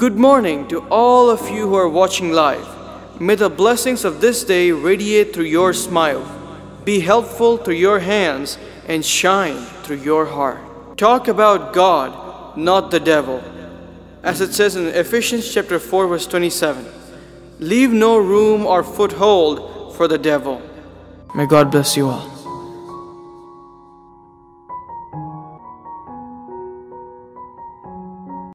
Good morning to all of you who are watching live. May the blessings of this day radiate through your smile, be helpful through your hands, and shine through your heart. Talk about God, not the devil. As it says in Ephesians chapter 4 verse 27, leave no room or foothold for the devil. May God bless you all.